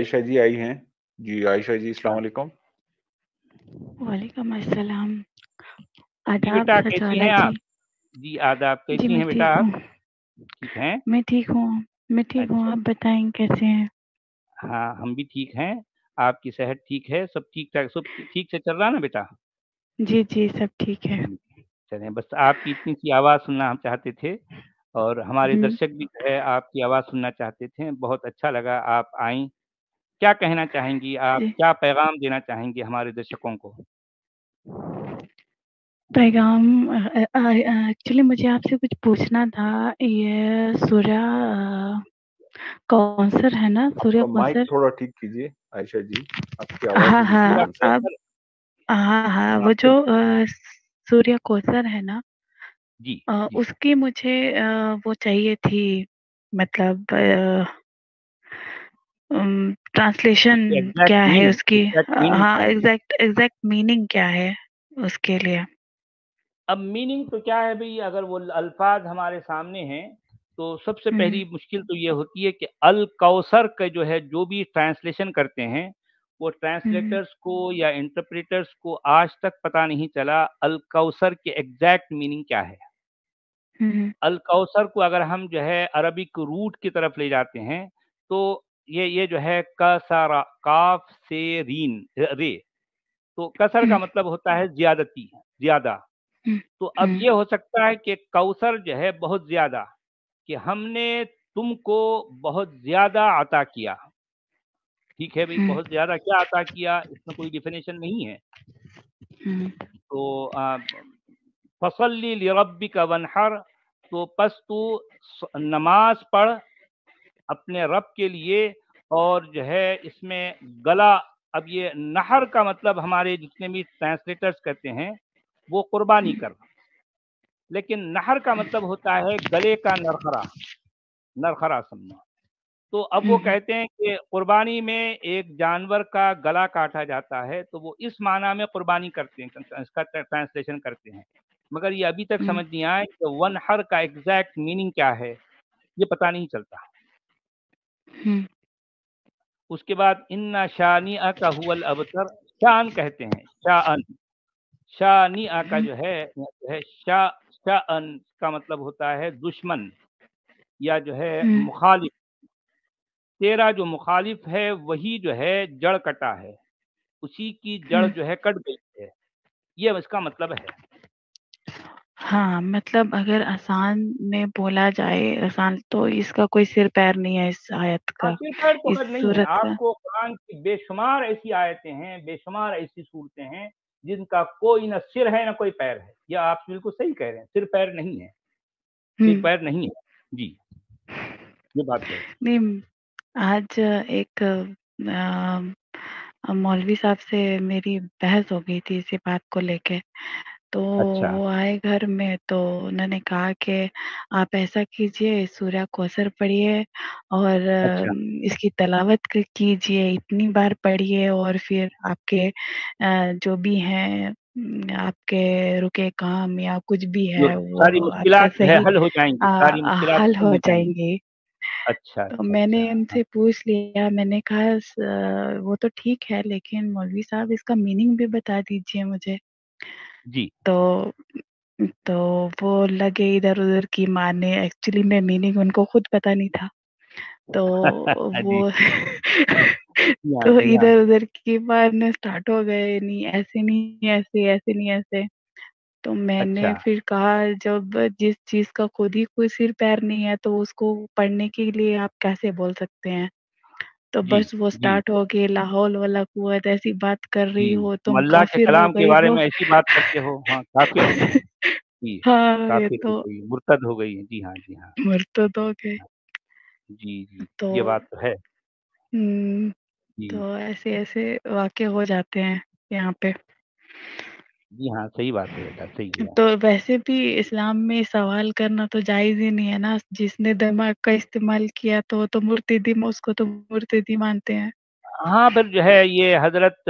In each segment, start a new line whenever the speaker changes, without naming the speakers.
आयशा जी आई हैं। जी, आयशा जी अस्सलाम
हाँ।
वालेकुम।
वालेकुम अस्सलाम। आदाब
कैसी हैं आप?
जी।
आदाब। कैसी हैं बेटा आप? ठीक हैं?
मैं ठीक हूँ मैं ठीक हूँ,
अच्छा।
आप बताएँ कैसे हैं?
हाँ, हम भी ठीक हैं। आपकी सेहत ठीक है? सब ठीक-ठाक सब ठीक से चल रहा है ना बेटा?
जी, जी, सब ठीक है।
चलें बस आपकी इतनी-सी आवाज़ सुनना हम चाहते थे और हमारे दर्शक भी जो है आपकी आवाज़ सुनना चाहते थे। बहुत अच्छा लगा आप आईं। क्या कहना चाहेंगी आप? क्या पैगाम देना चाहेंगी हमारे दर्शकों को?
पैगाम एक्चुअली मुझे आपसे कुछ पूछना था। ये सूर्या अ, कौसर है ना? सूर्या
माइक थोड़ा ठीक कीजिए, आयशा जी। आपकी आवाज़
हाँ, हाँ,
हाँ,
हाँ, हाँ, वो जो सूर्या कौसर है ना
जी,
अ,
जी।
उसकी मुझे अ, वो चाहिए थी मतलब उम, ट्रांसलेशन
एग्ज़ैक्ट
क्या है उसकी? हाँ, एग्ज़ैक्ट एग्ज़ैक्ट मीनिंग क्या है उसके लिए?
अब मीनिंग तो क्या है भई अगर वो अल्फ़ाज़ हमारे सामने हैं, तो सबसे
हुँ, हुँ।
पहली मुश्किल तो ये होती है कि अल कौसर का जो है जो भी ट्रांसलेशन करते हैं, वो। ट्रांसलेटर्स को या इंटरप्रेटर्स को आज तक पता नहीं चला अल कौसर की एग्ज़ैक्ट मीनिंग क्या है।
हुँ, हुँ।
अल कौसर को अगर हम जो है अरबिक रूट की तरफ़ ले जाते हैं, तो ये ये जो है कसरा काफ से रीन रे। तो कसर का मतलब होता है ज़्यादती, ज़्यादा। तो अब
हुँ।
ये हो सकता है कि कौसर जो है बहुत ज़्यादा, कि हमने तुमको बहुत ज़्यादा अता किया। ठीक है भाई बहुत ज़्यादा क्या अता किया, इसमें कोई डिफिनेशन नहीं है। तो अ, फ़सल्लि का वनहर तो बस तू नमाज़ पढ़ अपने रब के लिए और जो है इसमें गला अब ये नहर का मतलब हमारे जितने भी ट्रांसलेटर्स कहते हैं, वो कुर्बानी। करना। लेकिन नहर का मतलब होता है गले का नरखरा, नरखरा समझना। तो अब वो कहते हैं कि कुर्बानी में एक जानवर का गला काटा जाता है, तो वो इस माना में कुर्बानी करते हैं, इसका ट्रांसलेशन करते हैं। मगर ये अभी तक समझ नहीं आया कि वन्हर का एग्ज़ैक्ट मीनिंग क्या है? ये पता नहीं चलता। उसके बाद इन्ना शानिअक हुवल अबतर, शान कहते हैं, शाअन। शानिअ का जो है जो है शा शाअन का मतलब होता है दुश्मन या जो है
हुँ।
मुखालिफ। तेरा जो मुखालिफ है, वही जो है जड़ कटा है। उसी की जड़ जो है कट गई है। ये इसका मतलब है।
हाँ, मतलब अगर आसान में बोला जाए आसान तो इसका कोई सिर-पैर नहीं है इस आयत
हाँ,
का,
सिर-पैर तो
इस
खैर नहीं है।
सूरत का।
आपको कुरान की बेशुमार ऐसी आयतें हैं, बेशुमार ऐसी सूरतें हैं, जिनका कोई ना सिर है, ना कोई पैर है। ये आप बिल्कुल सही कह रहे हैं, सिर-पैर नहीं है।
हुँ।
सिर-पैर नहीं है। जी। ये बात है।
नहीं, आज एक अ, मौलवी साहब से मेरी बहस हो गई थी इसी बात को लेके। तो
अच्छा।
वो आए घर में तो उन्होंने कहा कि आप ऐसा कीजिए सूर्या कौसर पढ़िए और
अच्छा।
इसकी तलावत क कीजिए, इतनी बार पढ़िए और फिर आपके अ, जो भी हैं उम, आपके रुके काम या कुछ भी
जो
है
सारी
वो आपका
मुश्किलात है
सही
हल हो जाएँगी,
अ
सारी मुश्किलात
हल
खत्म
हो
हो जाएँगी।
जाएँगी।
अच्छा,
तो
अच्छा,
मैंने
अच्छा। हाँ।
उनसे पूछ लिया, मैंने कहा स वो तो ठीक है लेकिन मौलवी साहब इसका मीनिंग भी बता दीजिए मुझे।
जी।
तो तो वो लगे इधर-उधर की मारने एक्चुअली में मीनिंग उनको खुद पता नहीं था। तो
जी।
वो
जी हाँ,
तो
जी हाँ।
इधर-उधर की मारने स्टार्ट हो गए, नहीं ऐसे नहीं ऐसे, ऐसे नहीं ऐसे। तो मैंने
अच्छा।
फिर कहा जब जिस चीज़ का खुद ही कोई सिर-पैर नहीं है, तो उसको पढ़ने के लिए आप कैसे बोल सकते हैं? तो
जी,
बस वो
जी।
स्टार्ट हो गई ला हौल वला कुव्वत ऐसी बात कर रही
जी,
हो,
तुम
तुम
अल्लाह के
काफ़िर हो
कलाम के
गए
बारे
हो।
में ऐसी बात करते हो। हाँ, काफ़िर हो गई। जी,
हाँ, ये
काफ़िर हो
तो
गई, मुर्तद हो गई। जी हाँ, जी हाँ।
मुर्तद हो गए।
हाँ। जी, जी।
तो
ये बात तो है।
हुँ,
जी।
तो ऐसे-ऐसे वाक़ये हो जाते हैं यहाँ पे।
जी हाँ, सही बात है बेटा, सही है।
तो वैसे भी इस्लाम में सवाल करना तो जायज़ ही नहीं है ना, जिसने दिमाग का इस्तेमाल किया तो वो तो मुर्तिद उसको तो मुर्तिद मानते हैं।
हाँ, फिर जो है ये हज़रत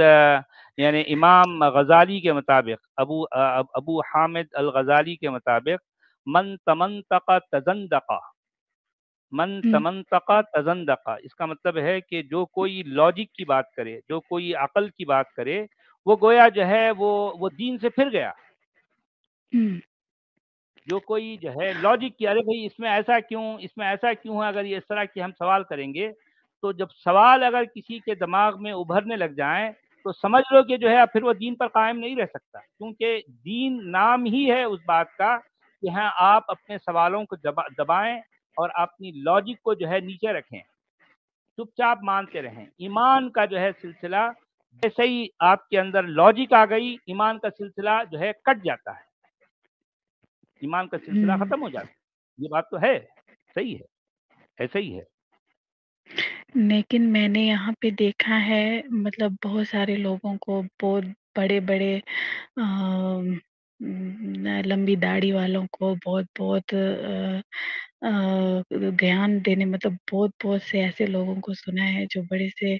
यानी इमाम ग़ज़ाली के मुताबिक अबू अ, अबू हामिद अल-ग़ज़ाली के मुताबिक मन तमंतक़ तज़ंदक़ मन
हुँ।
तमंतका तजंदका इसका मतलब है कि जो कोई लॉजिक की बात करे, जो कोई अकल की बात करे, वो गोया जो है वो वो दीन से फिर गया। जो कोई जो है लॉजिक की अरे भाई इसमें ऐसा क्यों, इसमें ऐसा क्यों है? अगर ये इस तरह की हम सवाल करेंगे, तो जब सवाल अगर किसी के दिमाग में उभरने लग जाए तो समझ लो कि जो है फिर वो दीन पर कायम नहीं रह सकता। क्योंकि दीन नाम ही है उस बात का कि हाँ, आप अपने सवालों को दबा दबाएँ और अपनी लॉजिक को जो है नीचे रखें। चुपचाप मानते रहें। ईमान का जो है सिलसिला जैसे ही आपके अंदर लॉजिक आ गई, ईमान का सिलसिला जो है कट जाता है। ईमान का सिलसिला खत्म हो जाता है। ये बात तो है, सही है, ऐसा ही है।
लेकिन मैंने यहाँ पे देखा है मतलब बहुत सारे लोगों को बहुत बड़े-बड़े अ, उम, न लंबी दाढ़ी वालों को बहुत-बहुत अ अ, ज्ञान देने मतलब बहुत-बहुत से ऐसे लोगों को सुना है जो बड़े से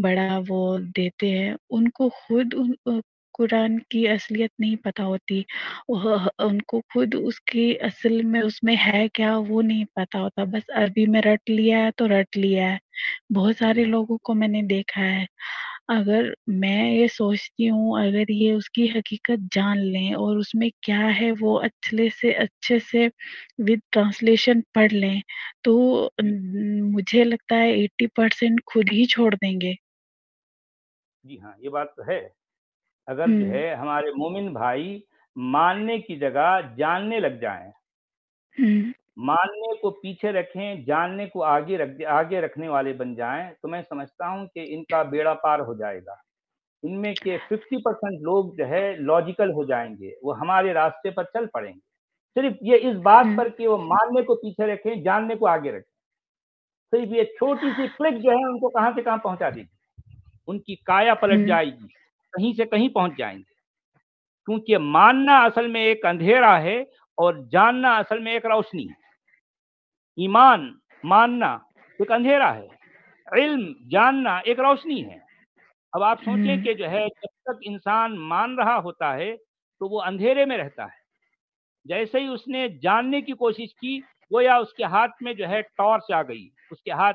बड़ा वो देते हैं। उनको खुद उन अ, कुरान की असलियत नहीं पता होती। वह उनको खुद उसकी असल में उसमें है क्या वो नहीं पता होता। बस अरबी में रट लिया है तो रट लिया है। बहुत सारे
हाँ।
लोगों को मैंने देखा है। अगर मैं ये सोचती हूँ अगर ये उसकी हकीकत जान लें और उसमें क्या है वो अच्छे से अच्छे से विद ट्रांसलेशन पढ़ लें, तो। मुझे लगता है 80% खुद ही छोड़ देंगे।
जी हाँ, ये बात तो है। अगर जो
हुँ।
है हमारे मोमिन भाई मानने की जगह जानने लग जाएँ।
हुँ।
मानने को पीछे रखें, जानने को आगे रख आगे रखने वाले बन जाएँ, तो मैं समझता हूँ कि इनका बेड़ा पार हो जाएगा। इनमें के 50% लोग जो है लॉजिकल हो जाएँगे वो हमारे रास्ते पर चल पड़ेंगे। सिर्फ़ ये इस बात पर कि वो मानने को पीछे रखें, जानने को आगे रखें। सिर्फ़ ये छोटी-सी क्लिक जो है उनको कहाँ से कहाँ पहुँचा देगी। उनकी काया पलट जाएगी, कहीं से कहीं पहुँच जाएँगे क्योंकि मानना असल में एक अंधेरा है और जानना असल में एक रोशनी है। ईमान, मानना एक अंधेरा है। इल्म, जानना एक रोशनी है। अब आप सोचें कि जो है जब तक इंसान मान रहा होता है, तो वो अंधेरे में रहता है। जैसे ही उसने जानने की कोशिश की, वो या उसके हाथ में जो है टॉर्च आ गई, उसके हाथ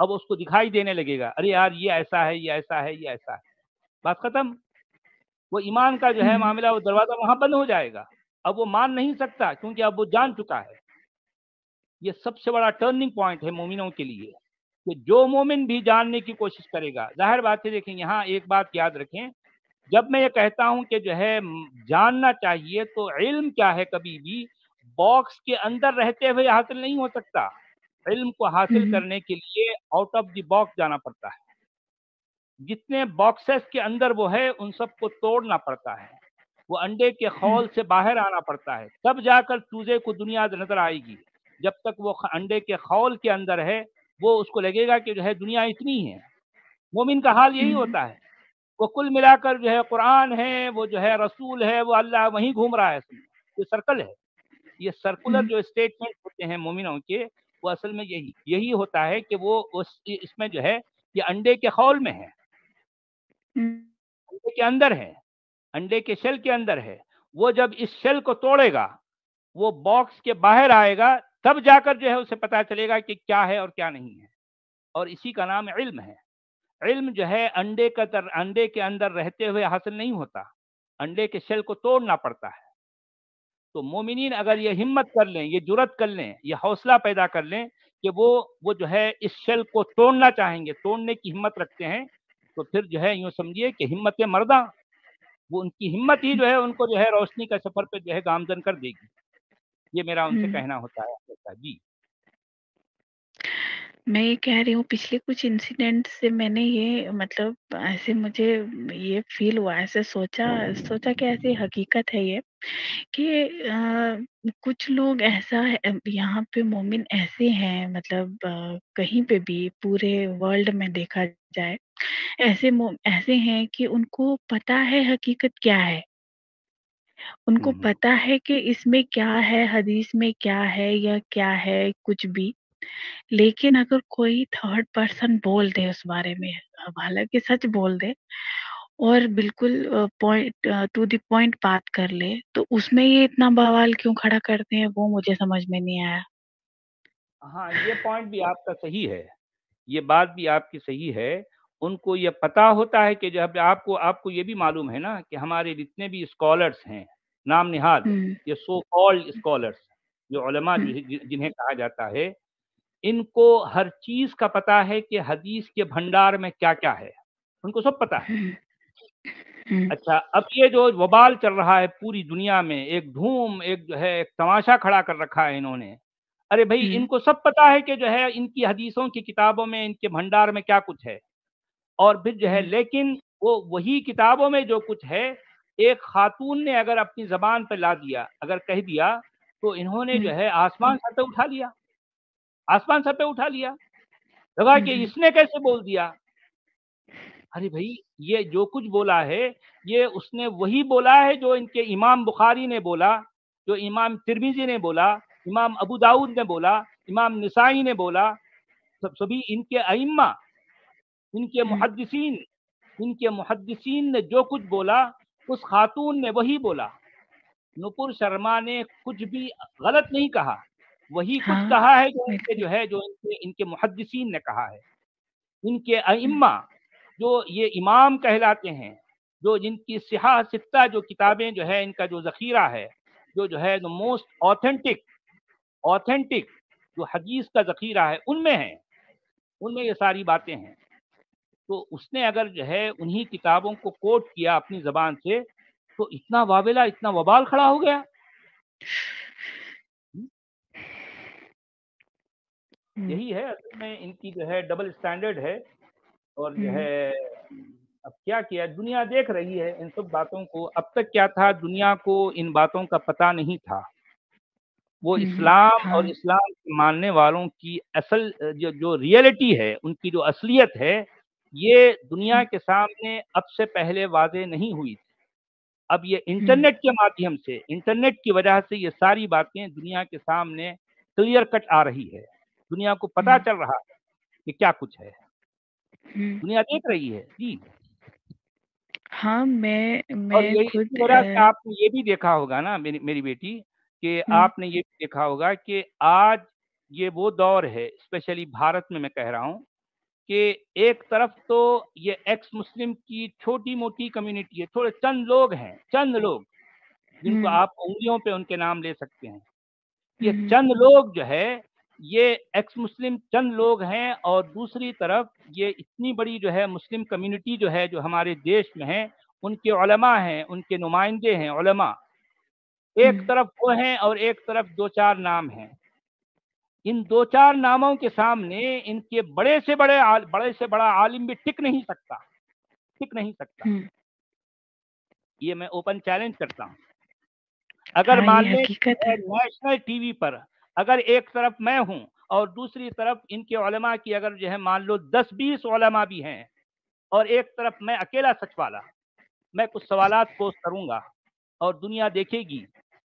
अब उसको दिखाई देने लगेगा, अरे यार ये ऐसा है, ये ऐसा है, ये ऐसा है। बात खत्म। वो ईमान का जो
है
मामला वो दरवाज़ा वहाँ बंद हो जाएगा। अब वो मान नहीं सकता क्योंकि अब वो जान चुका है। ये सबसे बड़ा टर्निंग पॉइंट है मोमिनों के लिए, कि जो मोमिन भी जानने की कोशिश करेगा, ज़ाहिर बात है देखिए यहाँ एक बात याद रखें, जब मैं ये कहता हूँ कि जो है जानना चाहिए तो इल्म क्या है कभी भी बॉक्स के अंदर रहते हुए हासिल नहीं हो सकता। इल्म को हासिल करने के लिए आउट ऑफ़ द बॉक्स जाना पड़ता है। जितने बॉक्सेस के अंदर वो है, उन सबको तोड़ना पड़ता है। वो अंडे के। खौल से बाहर आना पड़ता है, तब जाकर चूज़े को दुनिया नज़र आएगी। जब तक वो अंडे के खौल के अंदर है, वो उसको लगेगा कि जो है दुनिया इतनी है। मोमिन का हाल यही होता है। वो कुल मिलाकर जो है कुरान है, वो जो है रसूल है, वो अल्लाह वहीं घूम रहा है ये सर्कल है। ये सर्कुलर जो स्टेटमेंट होते हैं मोमिनों के, वो असल में यही यही होता है कि वो उस इसमें जो है, ये अंडे के खौल में है। अंडे के अंदर है, अंडे के शेल के अंदर है। वो जब इस शेल को तोड़ेगा, वो बॉक्स के बाहर आएगा, तब जाकर जो है उसे पता चलेगा कि क्या है और क्या नहीं है। और इसी का नाम इल्म है। इल्म जो है अंडे का तर अंडे के अंदर रहते हुए हासिल नहीं होता। अंडे के शेल को तोड़ना पड़ता है। तो मोमिन अगर ये हिम्मत कर लें, ये जुरत कर लें, ये हौसला पैदा कर लें कि वो वो जो है इस शेल को तोड़ना चाहेंगे, तोड़ने की हिम्मत रखते हैं, तो फिर जो है यूँ समझिए कि हिम्मत मर्दा, वो उनकी हिम्मत ही जो है उनको जो है रोशनी का सफ़र पे जो है गामज़न कर देगी। ये मेरा उनसे कहना होता है हमेशा। जी।
मैं ये कह रही हूँ पिछले कुछ इंसिडेंट से मैंने ये मतलब ऐसे मुझे ये फ़ील हुआ, ऐसे सोचा सोचा कि ऐसी हकीकत है ये कि अ, कुछ लोग ऐसा है यहाँ पे मोमिन ऐसे हैं मतलब अ, कहीं पे भी पूरे वर्ल्ड में देखा जाए, ऐसे मो ऐसे हैं कि उनको पता है हकीकत क्या है। उनको
हुँ, हुँ।
पता है कि इसमें क्या है, हदीस में क्या है या क्या है कुछ भी। लेकिन अगर कोई थर्ड पर्सन बोल दे उस बारे में, अब हालाँकि सच बोल दे, और बिल्कुल अ, पॉइंट अ, टू द पॉइंट बात कर ले, तो उसमें ये इतना बवाल क्यों खड़ा करते हैं, वो मुझे समझ में नहीं आया।
हाँ, ये पॉइंट भी आपका सही है। ये बात भी आपकी सही है। उनको ये पता होता है कि जब आपको आपको ये भी मालूम है ना कि हमारे जितने भी स्कॉलर्स हैं, नाम निहाद, ये सो कॉल्ड स्कॉलर्स, जो उलमा
हुँ।
जि जिन्हें कहा जाता है, इनको हर चीज़ का पता है कि हदीस के भंडार में क्या-क्या है। उनको सब पता है।
हुँ। हुँ।
अच्छा, अब ये जो वबाल चल रहा है पूरी दुनिया में, एक धूम, एक जो है एक तमाशा खड़ा कर रखा है इन्होंने। अरे भाई इनको सब पता है कि जो है इनकी हदीसों की किताबों में, इनके भंडार में क्या कुछ है। और फिर जो है लेकिन वो वही किताबों में जो कुछ है, एक खातून ने अगर अपनी ज़बान पर ला दिया, अगर कह दिया, तो इन्होंने जो
है
आसमान सर पे उठा लिया। आसमान सर पे उठा लिया। लगा कि इसने कैसे बोल दिया? अरे भाई ये जो कुछ बोला है, ये उसने वही बोला है जो इनके इमाम बुखारी ने बोला, जो इमाम तिरमिज़ी ने बोला, इमाम अबू दाऊद ने बोला, इमाम निसाई ने बोला, सब सभी इनके अइम्मा, इनके
हुँ।
मुहद्दिसीन इनके मुहद्दिसीन ने जो कुछ बोला, उस खातून ने वही बोला। नुपुर शर्मा ने कुछ भी गलत नहीं कहा। वही
हाँ।
कुछ कहा है जो इनके जो है जो इनके इनके मुहद्दिसीन ने कहा है। इनके अम्मा जो ये इमाम कहलाते हैं, जो जिनकी सिहा सित्ता जो किताबें जो है इनका जो ज़ख़ीरा है, जो जो है द मोस्ट ऑथेंटिक ऑथेंटिक जो हदीस का ज़ख़ीरा है, उनमें है। उनमें ये सारी बातें हैं। तो उसने अगर जो है उन्हीं किताबों को कोट किया अपनी ज़बान से, तो इतना वावेला, इतना वबाल खड़ा हो गया। यही है असल में इनकी जो है डबल स्टैंडर्ड है और जो
है
अब क्या किया दुनिया देख रही है इन सब बातों को। अब तक क्या था दुनिया को इन बातों का पता नहीं था। वो
हुँ, हुँ।
इस्लाम और। इस्लाम मानने वालों की असल जो जो रियलिटी है, उनकी जो असलियत है, ये दुनिया के सामने अब से पहले वाजे नहीं हुई। थी अब ये इंटरनेट के माध्यम से, इंटरनेट की वजह से ये सारी बातें दुनिया के सामने क्लियर कट आ रही है। दुनिया को पता चल रहा है कि क्या कुछ है। दुनिया देख रही है। जी।
हाँ, मैं मैं खुद
आपने ये भी देखा होगा ना मेरी मेरी बेटी, कि आपने ये भी देखा होगा कि आज ये वो दौर है, स्पेशली भारत में मैं कह रहा हूँ, कि एक तरफ़ तो ये एक्स मुस्लिम की छोटी-मोटी कम्युनिटी है, थोड़े चंद लोग हैं, चंद लोग, जिनको आप उंगलियों पे उनके नाम ले सकते हैं। ये चंद लोग जो है, ये एक्स मुस्लिम चंद लोग हैं और दूसरी तरफ़ ये इतनी बड़ी जो है मुस्लिम कम्युनिटी जो है, जो हमारे देश में है, उनके उलमा हैं, उनके नुमाइंदे हैं उलमा। एक तरफ़ वो हैं और एक तरफ़ 2-4 नाम हैं। इन 2-4 नामों के सामने इनके बड़े से बड़े आल बड़े से बड़ा आलिम भी टिक नहीं सकता, टिक नहीं सकता। ये मैं ओपन चैलेंज करता हूँ। अगर
हाँ,
मान लें। नेशनल टीवी पर अगर एक तरफ़ मैं हूँ और दूसरी तरफ़ इनके उलमा की अगर जो है मान लो 10-20 उलमा भी हैं और एक तरफ़ मैं अकेला सच वाला, मैं कुछ सवाल पोस्ट करूँगा और दुनिया देखेगी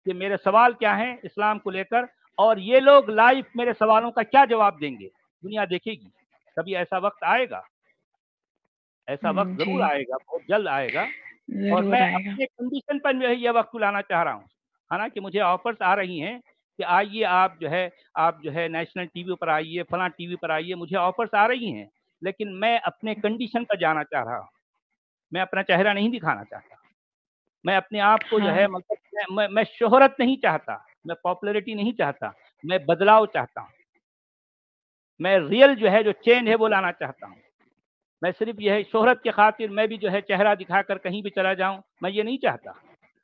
कि मेरे सवाल क्या हैं इस्लाम को लेकर और ये लोग लाइफ मेरे सवालों का क्या जवाब देंगे, दुनिया देखेगी। कभी ऐसा वक़्त आएगा। ऐसा वक़्त ज़रूर आएगा, बहुत जल्द आएगा और मैं अपने कंडीशन पर जो है ये वक़्त लाना चाह रहा हूँ। हालाँकि मुझे ऑफ़र्स आ रही हैं कि आइए आप जो है आप जो है नेशनल टीवी पर आइए, फलाँ टीवी पर आइए, मुझे ऑफ़र्स आ रही हैं। लेकिन मैं अपने कंडीशन पर जाना चाह रहा हूँ। मैं अपना चेहरा नहीं दिखाना चाहता। मैं अपने आप को जो है
हाँ।
मतलब मैं मैं शोहरत नहीं चाहता, मैं पॉपुलैरिटी नहीं चाहता, मैं बदलाव चाहता हूँ। मैं रियल जो है जो चेंज है वो लाना चाहता हूँ। मैं सिर्फ़ यह है शोहरत की खातिर मैं भी जो है चेहरा दिखाकर कहीं भी चला जाऊँ, मैं ये नहीं चाहता।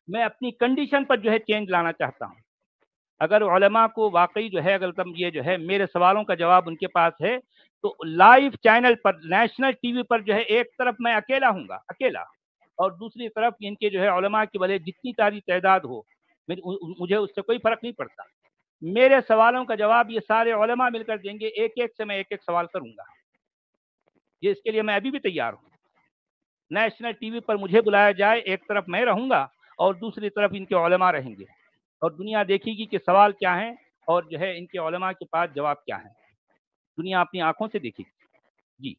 मैं अपनी कंडीशन पर जो है चेंज लाना चाहता हूँ। अगर उलमा को वाक़ई जो है अगर तम ये जो है मेरे सवालों का जवाब उनके पास है, तो लाइव चैनल पर नेशनल टीवी पर जो है एक तरफ़ मैं अकेला हूँगा, अकेला और दूसरी तरफ़ इनके जो है उलमा की भले जितनी सारी तादाद हो, मुझे उससे कोई फ़र्क नहीं पड़ता। मेरे सवालों का जवाब ये सारे उलमा मिलकर देंगे, एक-एक से मैं एक-एक सवाल करूँगा। ये इसके लिए मैं अभी भी तैयार हूँ। नेशनल टीवी पर मुझे बुलाया जाए, एक तरफ़ मैं रहूँगा और दूसरी तरफ़ इनके उलमा रहेंगे और दुनिया देखेगी कि सवाल क्या हैं और जो है इनके उलमा के पास जवाब क्या है। दुनिया अपनी आँखों से देखेगी। जी।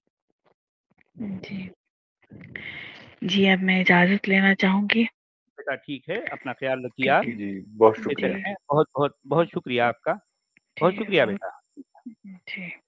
जी। जी, अब मैं इजाज़त लेना चाहूँगी।
बेटा ठीक है, अपना ख़्याल रखिए आप।
जी, बहुत शुक्रिया।
बहुत-बहुत बहुत शुक्रिया आपका। बहुत शुक्रिया बेटा।
जी।